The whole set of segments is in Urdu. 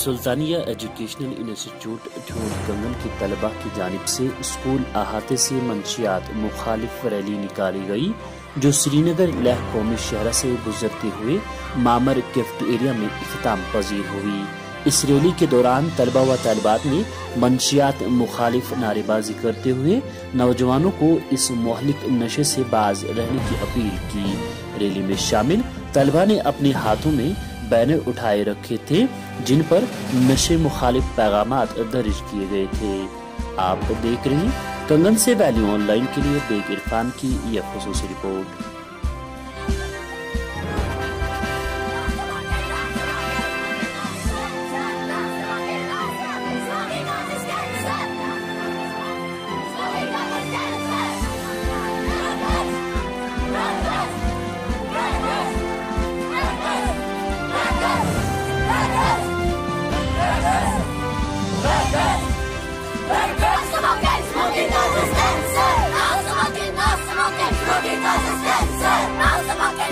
سلطانیہ ایجوکیشنل انسٹیٹیوٹ ٹھون کنگن کی طلبہ کی جانب سے اسکول احاطے سے منشیات مخالف ریلی نکالی گئی، جو سری نگر لہ قومی شہرہ سے گزرتے ہوئے مامر گفٹ ایریا میں اختتام پذیر ہوئی۔ اس ریلی کے دوران طلبہ و طالبات نے منشیات مخالف نعرے بازی کرتے ہوئے نوجوانوں کو اس مہلک نشے سے باز رہنے کی اپیل کی۔ ریلی میں شامل طلبہ نے اپنے ہاتھوں میں بینر اٹھائے رکھے تھے، جن پر نشے مخالف پیغامات درج کیے گئے تھے۔ آپ دیکھ رہے ہیں، کنگن سے ویلیو آن لائن کے لیے بیگ عرفان کی یہ خصوصی رپورٹ۔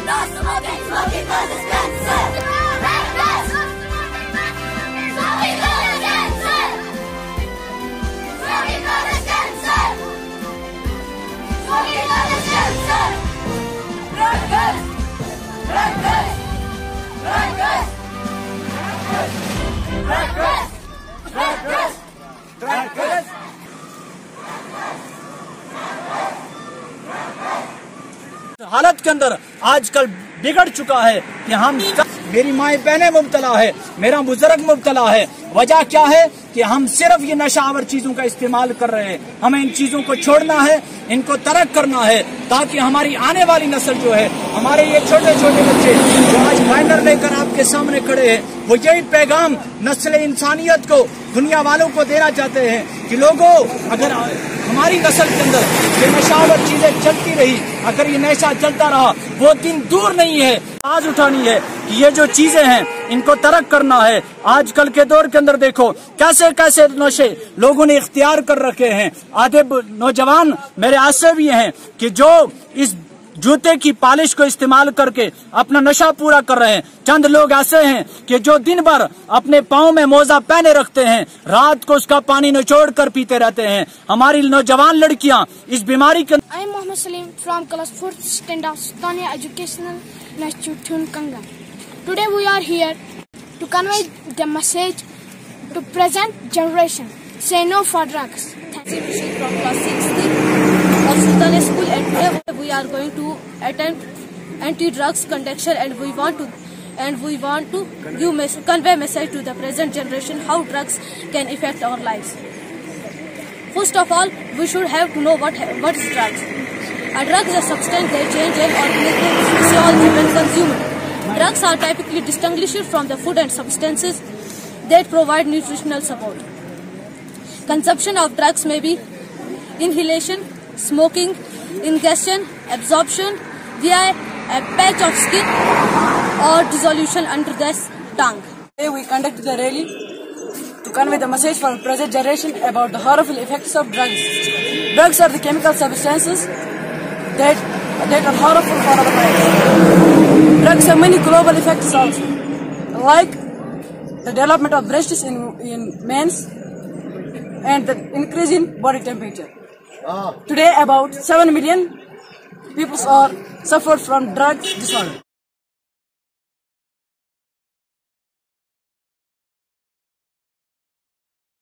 Nosso momento. حالت کے اندر آج کل بگڑ چکا ہے کہ ہم میری مائیں بہنیں مبتلا ہے، میرا بزرگ مبتلا ہے۔ وجہ کیا ہے کہ ہم صرف یہ نشہ آور چیزوں کا استعمال کر رہے ہیں۔ ہمیں ان چیزوں کو چھوڑنا ہے، ان کو ترک کرنا ہے تاکہ ہماری آنے والی نسل جو ہے، ہمارے یہ چھوٹے چھوٹے بچے جو آج فائنر لے کر آپ کے سامنے کھڑے ہیں، وہ یہی پیغام نسل انسانیت کو، دنیا والوں کو دینا چاہتے ہیں کہ لوگوں، اگر ہماری نسل کے اندر یہ نشاور چیزیں چلتی رہی، اگر یہ نشہ چلتا رہا، وہ دن دور نہیں ہے، آج اٹھانی ہے۔ کہ یہ جو چیزیں ہیں، ان کو ترک کرنا ہے۔ آج کل کے دور کے اندر دیکھو، کیسے کیسے نشے لوگوں نے اختیار کر رکھے ہیں۔ آدھے نوجوان میرے آسے بھی ہیں کہ جو اس جوتے کی پالش کو استعمال کر کے اپنا نشہ پورا کر رہے ہیں۔ چند لوگ ایسے ہیں کہ جو دن بھر اپنے پاؤں میں موزہ پہنے رکھتے ہیں، رات کو اس کا پانی نچوڑ کر پیتے رہتے ہیں۔ ہماری نوجوان لڑکیاں اس بیماری کے I am Mohammed Salim from class 4th standard Today we are here to convey the message to present generation. Say no for drugs. From class 6th of Sultana School and today we are going to attend anti-drugs conduction and we want to and we want to give mes- convey message to the present generation how drugs can affect our lives. First of all, we should have to know what what is drugs. A drug is a substance that changes an organism physiology when consumed. Drugs are typically distinguished from the food and substances that provide nutritional support. Consumption of drugs may be inhalation, smoking, ingestion, absorption via a patch of skin or dissolution under the tongue. Today we conduct the rally to convey the message for the present generation about the harmful effects of drugs. Drugs are the chemical substances that, that are harmful for our lives. Drugs have many global effects also, like the development of breasts in, in men and the increase in body temperature. Ah. Today about 7 million people are suffered from drug disorder.